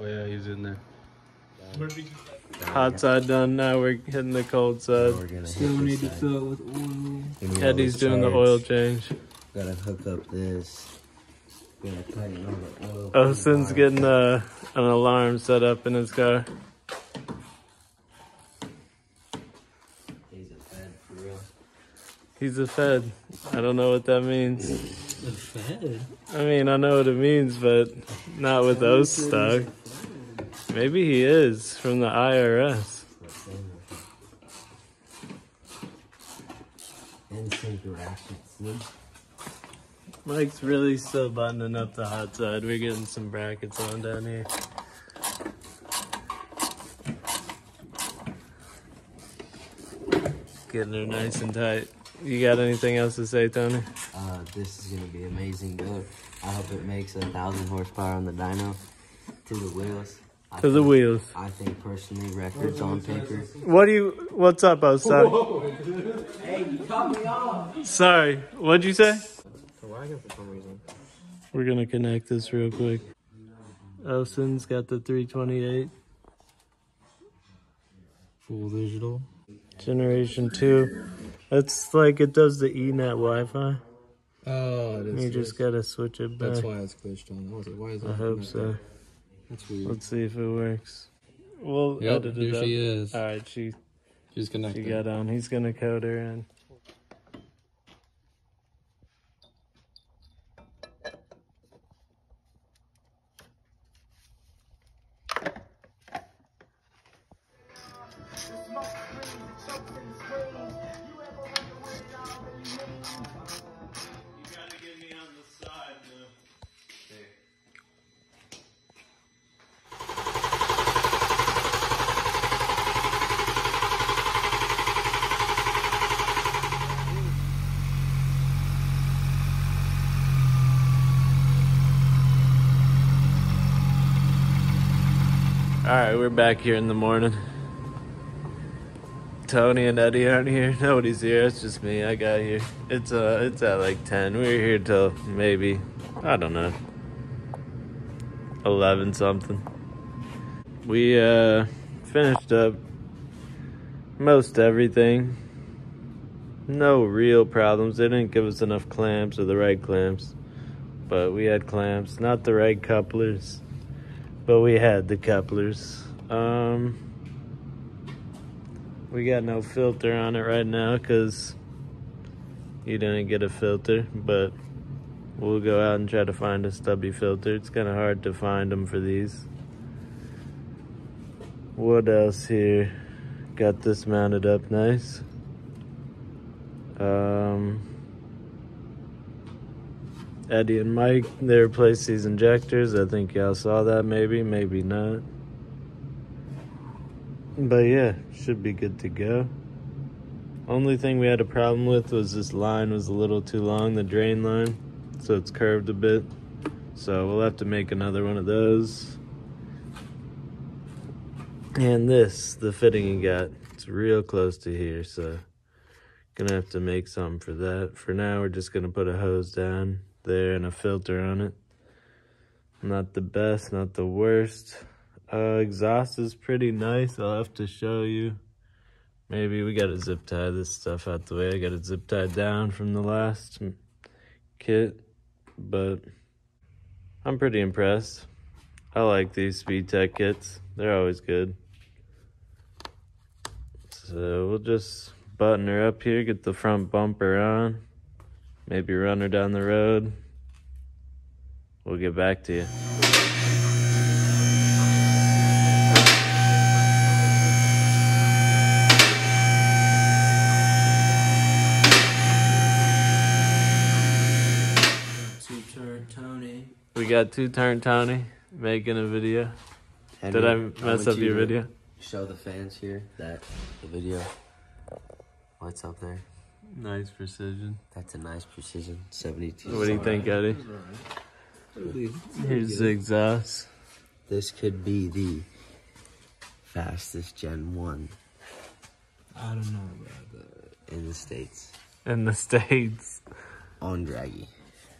Oh yeah, he's in there. Hot side done. Now we're hitting the cold side. We're gonna Still hit need to this side. fill it with oil. Give me all Eddie's the doing the charge. oil change. Gotta hook up this. Gotta tighten all the oil. Osin's getting uh, an alarm set up in his car. He's a fed for real. He's a Fed. I don't know what that means. The Fed. I mean, I know what it means, but not with those stuck. Maybe he is from the IRS. Mike's really still buttoning up the hot side. We're getting some brackets on down here. Getting her nice and tight. You got anything else to say, Tony? Uh, this is gonna be amazing build. I hope it makes a thousand horsepower on the dyno to the wheels. I To the wheels. I think personally, records on paper. What do you? What's up, outside? Sorry, what'd you say? We're gonna connect this real quick. Elsin's got the 328 Full digital. generation two. That's like it does the ENET Wi-Fi. Oh, it is. You just gotta switch it back. That's why it's glitched on. I was like, why is that? I hope so. there? That's weird. Let's see if it works. We'll Yep, edit it here up. she is. All right, she She's connected. she got on. He's gonna code her in. All right, we're back here in the morning. Tony and Eddie aren't here. Nobody's here. It's just me. I got here. It's uh, it's at like ten. We were here till maybe I don't know, eleven something. We uh finished up most everything. No real problems. They didn't give us enough clamps or the right clamps, but we had clamps, not the right couplers but we had the couplers. Um, we got no filter on it right now because you didn't get a filter, but we'll go out and try to find a stubby filter. It's kind of hard to find them for these. What else here? Got this mounted up nice. Um, Eddie and Mike, they replaced these injectors. I think y'all saw that maybe, maybe not. But yeah, should be good to go. Only thing we had a problem with was this line was a little too long, the drain line, so it's curved a bit. So we'll have to make another one of those. And this, the fitting you got, it's real close to here, so gonna have to make some for that. For now, we're just gonna put a hose down there and a filter on it. Not the best, not the worst. Uh, exhaust is pretty nice. I'll have to show you. Maybe we gotta zip tie this stuff out the way. I got it zip tied down from the last kit, but I'm pretty impressed. I like these Speed Tech kits. They're always good. So we'll just button her up here, get the front bumper on, maybe run her down the road. We'll get back to you. Two turn Tony. We got two turn Tony making a video. Did I mess want up you your to video? Show the fans here that the video. What's up there? Nice precision. That's a nice precision. 72. What do you think, Eddie? Here's the exhaust. This could be the fastest Gen 1 I don't know about that. in the States in the States. on Dragy.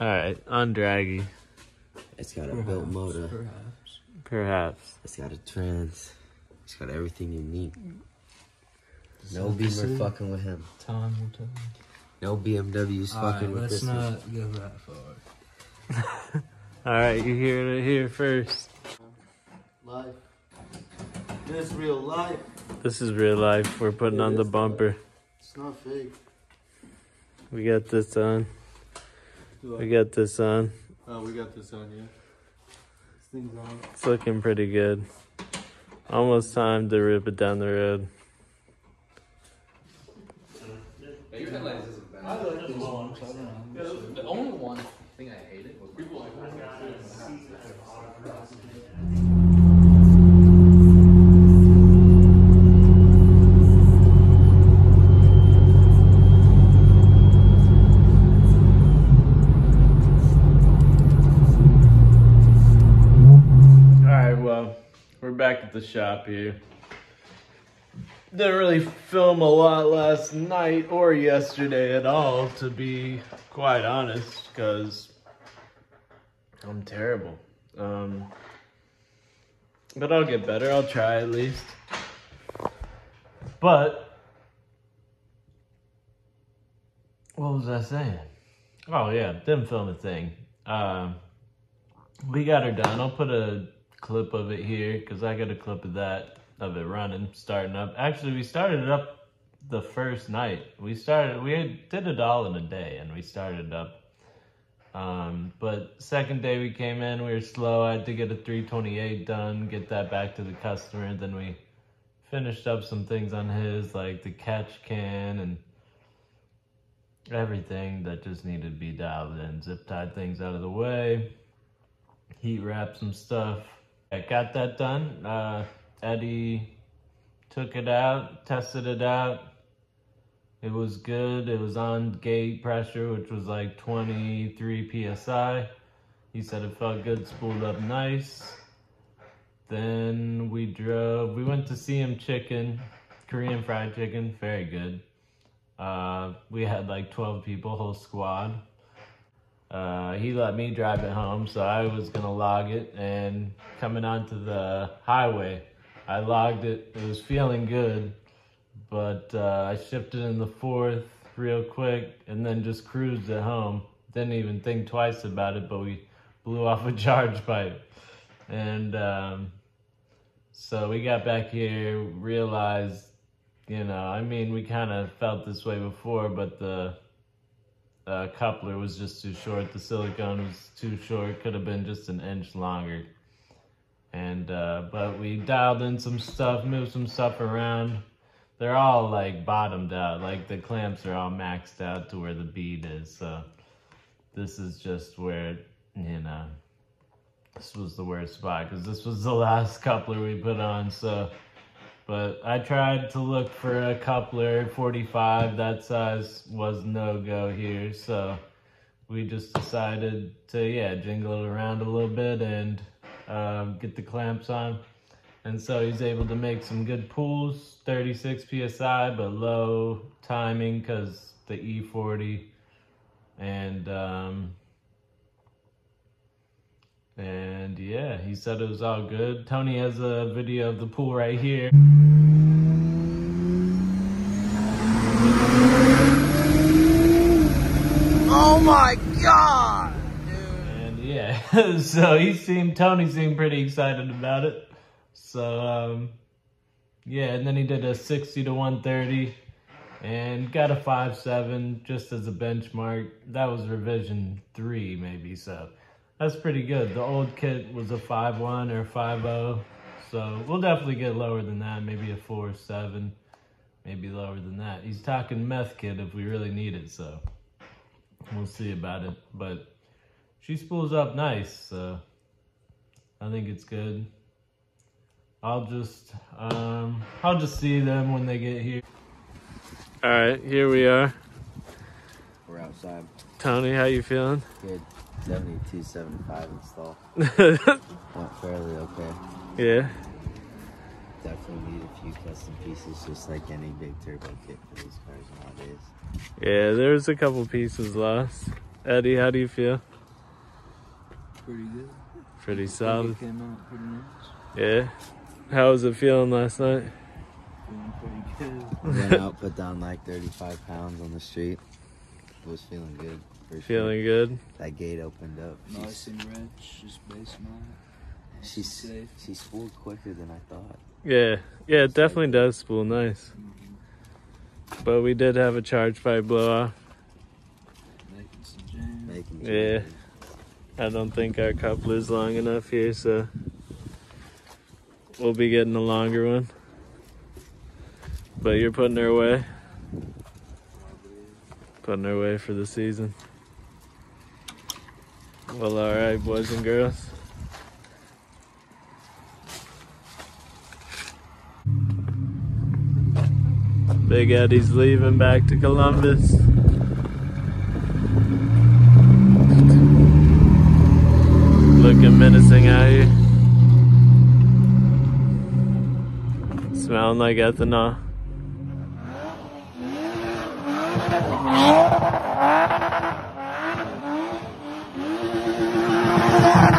All right, on Dragy. It's got a built motor. Perhaps. Perhaps. It's got a trans. It's got everything you need. No Something Beamer soon. fucking with him. Time will tell. No BMWs Alright, fucking with let's this. one. not go that far. All right, you hear it here first. Life. This is real life. This is real life. We're putting It on the is, though. bumper. It's not fake. We got this on. We got this on. Oh, we got this on, yeah. This thing's on. It's looking pretty good. Almost time to rip it down the road. Shop here. Didn't really film a lot last night or yesterday at all, to be quite honest, because I'm terrible. Um, but I'll get better. I'll try at least. But what was I saying? Oh yeah, didn't film a thing. Um, we got her done. I'll put a clip of it here because I got a clip of that of it running, starting up. Actually, we started it up the first night. We started. We had- did it all in a day, and we started up. Um, but second day we came in, we were slow. I had to get a 328 done, get that back to the customer. Then we finished up some things on his, like the catch can and everything that just needed to be dialed in. Zip tied things out of the way heat wrap some stuff. I got that done. Uh, Eddie took it out, tested it out. It was good. It was on gate pressure, which was like 23 psi. He said it felt good, spooled up nice. Then we drove. We went to CM Chicken, Korean fried chicken, very good. Uh, we had like 12 people, whole squad. Uh, he let me drive it home, so I was gonna log it. And coming onto the highway, I logged it. It was feeling good, but uh, I shifted in the fourth real quick, and then just cruised it home. Didn't even think twice about it, but we blew off a charge pipe, and um, so we got back here, realized, you know, I mean, we kind of felt this way before, but the uh, coupler was just too short. The silicone was too short. Could have been just an inch longer. And uh, but we dialed in some stuff, moved some stuff around. They're all like bottomed out. Like the clamps are all maxed out to where the bead is. So this is just where you know this was the worst spot because this was the last coupler we put on. So. But I tried to look for a coupler 45 that size was no go here, so we just decided to yeah jingle it around a little bit and um, get the clamps on. And so he's able to make some good pulls, 36 psi, but low timing because the E40 and um, and yeah, he said it was all good. Tony has a video of the pool right here. Oh my god! dude. And yeah, so he seemed, Tony seemed pretty excited about it. So, um, yeah, and then he did a 60 to 130 and got a 5.7 just as a benchmark. That was revision 3 maybe, so that's pretty good. The old kit was a 5.1 or 5.0, so we'll definitely get lower than that, maybe a 4.7, maybe lower than that. He's talking meth kit if we really need it, so we'll see about it. But she spools up nice, so I think it's good. I'll just um I'll just see them when they get here. All right, here we are. We're outside. Tony, how you feeling? Good. 7275 install. yeah. Went fairly okay. Yeah. Definitely need a few custom pieces, just like any big turbo kit for these cars nowadays. Yeah, there's a couple pieces lost. Eddie, how do you feel? pretty good. Pretty solid. Came out pretty nice. Yeah. How was it feeling last night? Feeling pretty good. Went out, put down like 35 pounds on the street. It Was feeling good. For sure. Feeling good? That gate opened up. Nice and rich, just base mount. Nice She's and safe. she spooled quicker than I thought. Yeah. Yeah, it definitely does spool nice. Mhm. But we did have a charge pipe blow off. Making some jam. Making Yeah. changes. I don't think our coupler is long enough here, so we'll be getting a longer one. But you're putting her away. Putting her away for the season. Well, alright, boys and girls. Big Eddie's leaving back to Columbus. Looking menacing out here. Smelling like ethanol. Yeah.